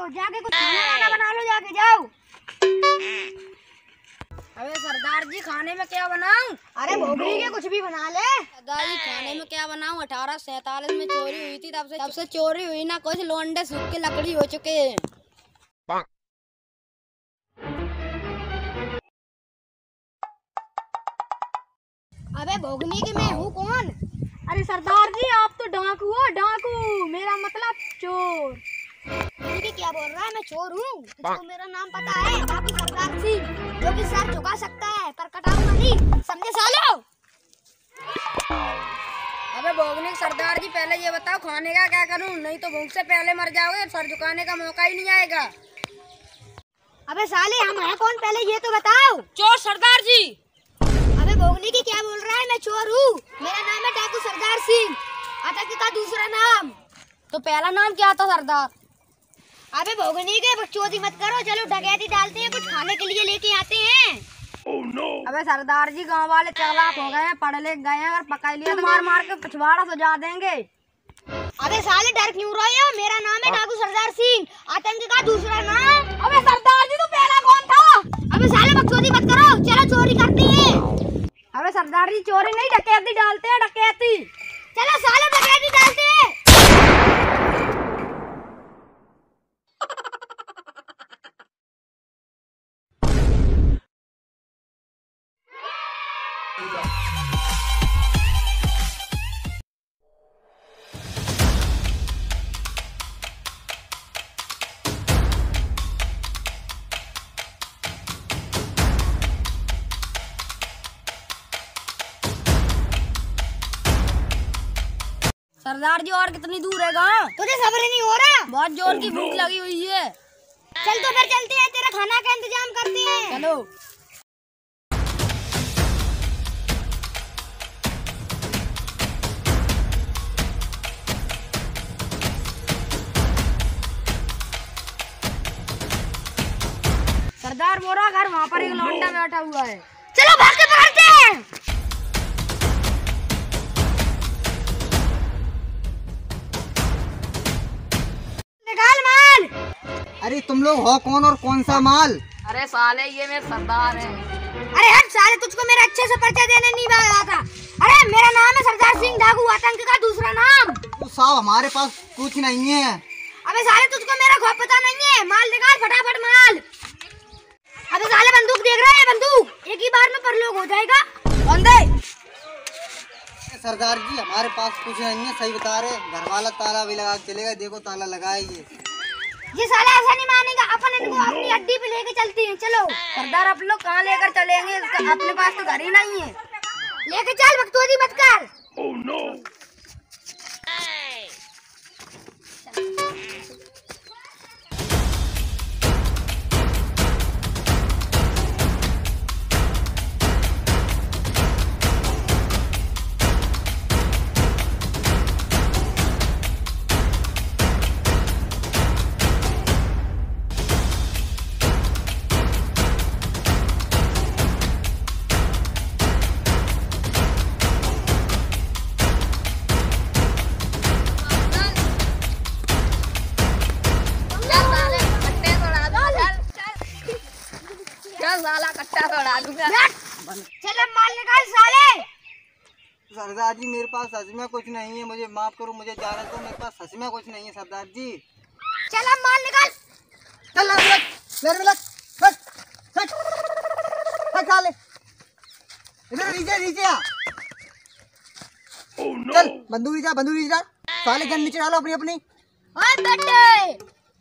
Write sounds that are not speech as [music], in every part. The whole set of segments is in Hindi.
हो जाके कुछ खाना बना लो जाके जाओ। अबे सरदार जी खाने में क्या बनाऊँ? अरे भोगली के कुछ भी बना ले। सरदार जी खाने में क्या बनाऊँ? अठारह सैतालीस में चोरी हुई थी तब से तब से चोरी हुई ना कुछ लोंडे सूख के लकड़ी हो चुके हैं। अबे भोगनी के मैं हूँ कौन? अरे सरदार जी आप तो डाकू हो डाकू मेरा मतलब चोर। क्या बोल रहा है? मैं चोर हूँ। मेरा नाम पता है? डाकू सरदार सिंह जो कि सर झुका सकता है पर कटाऊँगा नहीं समझे सालो? अबे भोगने सरदार जी पहले ये बताओ खाने का क्या करूँ? नहीं तो भूख से पहले मर जाओगे सर झुकाने का मौका ही नहीं आएगा। अबे साले हम हैं कौन? पहले ये तो बताओ। चोर सरदार जी! अबे भोगनी की क्या बोल रहा है? मैं चोर हूँ। मेरा नाम है डाकू सरदार सिंह। अटक का दूसरा नाम? तो पहला नाम क्या था सरदार? अबे भोगनी के बकचोदी मत करो चलो डकैती डालते हैं कुछ खाने के लिए लेके आते हैं। Oh, no. अबे सरदार जी गाँव वाले चालाक हो गए हैं पढ़ लिख गए हैं अगर पकड़ लिया तो मार मार के पिछवाड़ा सजा देंगे। अबे साले डर क्यों रहे हो? मेरा नाम है डाकू सरदार सिंह आतंक का दूसरा नाम। अबे सरदार जी तो पहला कौन था? अबे साले बकचोदी मत करो चलो चोरी करते हैं। अबे सरदार जी चोरी नहीं डकैती डालते हैं डकैती। चलो साले डकैती डालते हैं। सरदार जी और कितनी दूर है गाँव? तुझे सब्र नहीं हो रहा। बहुत ज़ोर की भूख लगी हुई है। चल तो फिर चलते हैं तेरा खाना का इंतज़ाम करते हैं। चलो। सरदार घर वहाँ पर एक लौंडा बैठा हुआ है। चलो भाग के पकड़ते हैं निकाल माल। अरे तुम लोग हो कौन और कौन सा माल? अरे साले ये मेरे सरदार है। अरे हट साले तुझको मेरा अच्छे से परिचय देने नहीं आया था। अरे मेरा नाम है सरदार सिंह डाकू आतंक का दूसरा नाम। तो साहब हमारे पास कुछ नहीं है। अबे साले तुझको मेरा खौफ पता नहीं है। माल निकाल फटाफट माल। अबे साले बंदूक देख रहा है बंदूक। एक ही बार में परलोक हो जाएगा। बंदे सरदार जी हमारे पास कुछ नहीं है सही बता रहे। घर वाला ताला भी लगा के चलेगा देखो ताला लगाए ये ये साला ऐसा नहीं मानेगा अपन इनको अपनी अड्डी पे लेके चलते हैं। चलो सरदार आप लोग कहाँ लेकर चलेंगे? इसका अपने पास तो घर ही नहीं है। लेके चल बकचोदी मत कर। चल सरदार जी मेरे पास सच में कुछ नहीं है। मुझे माफ़ करो मुझे जाने दो। मेरे पास सच में कुछ नहीं है सरदार जी। चल माल निकाल। चल हट हट हट साले इधर नीचे नीचे आ। चल बंदूक आ, बंदूक आ। साले गन नीचे डालो अपनी अपनी। ओए बेटे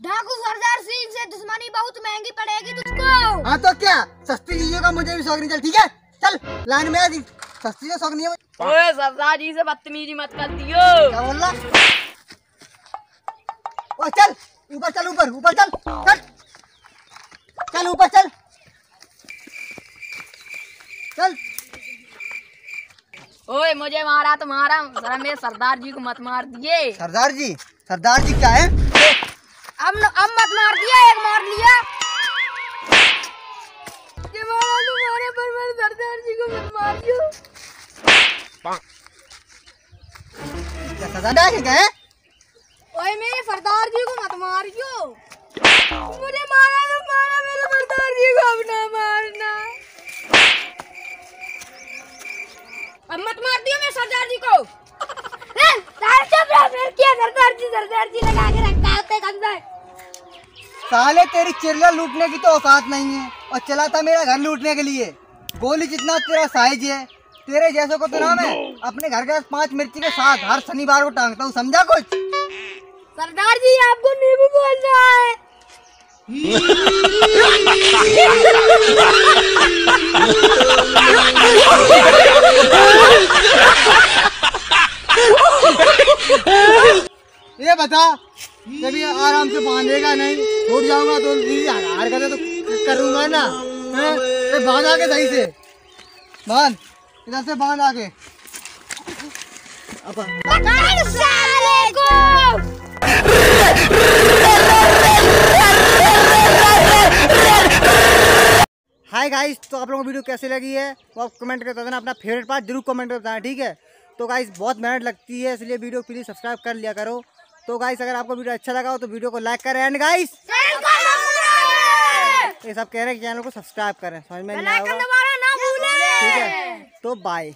डाकू सरदार सिंह से दुश्मनी बहुत महँगी पड़ेगी तुझको। हाँ तो क्या? सस्ती चीज़ों का मुझे भी शौक नहीं। चल ठीक है? चल लाइन में आ जी। सस्ती है। ओए सरदार जी से बदतमीजी मत कर दियो क्या बोल चल ऊपर चल ऊपर ऊपर चल चल। चल ऊपर चल। चल। ओए मुझे मारा तो मारा जरा मेरे सरदार जी को मत मार दिए। सरदार जी सरदार जी क्या है? अब अब मत मार दिया एक मार लिया। मेरे सरदार जी को मत मारियो। क्या सरदार है क्या है? ओए मेरे सरदार जी को मत मारियो। मुझे मारा तो मारा मेरे सरदार जी को अब ना मारना। अब मत मार दियो मेरे सरदार जी को। [laughs] सारे चुप रहो फिर क्या सरदार जी सरदार जी लगा के रखता होते कंधे साले तेरी चिरला लूटने की तो औकात नहीं है और चला था मेरा घर लूटने के लिए। गोली जितना तेरा साइज़ है तेरे जैसे को तो ना मैं अपने घर के पाँच मिर्ची के साथ हर शनिवार को टांगता हूँ समझा कुछ? सरदार जी आपको नींबू बोल रहा है। ये बता ये आराम से बांधेगा नहीं छूट जाऊँगा तो हरकतें तो करूँगा ना। हैं? बाँध आके सही से। बाँध। इधर से बाँध आके हाय गाइस तो आप लोगों को वीडियो कैसी लगी है? वो आप कमेंट करते देना अपना फेवरेट पार्ट ज़रूर कमेंट में बताना ठीक है? तो गाइस बहुत मेहनत लगती है, इसलिए वीडियो प्लीज़ सब्सक्राइब कर लिया करो। तो गाइस अगर आपको वीडियो अच्छा लगा हो तो वीडियो को लाइक करें। एंड गाइस ये सब कह रहे हैं कि चैनल को सब्सक्राइब करें। समझ में नहीं भूले ठीक है? तो बाय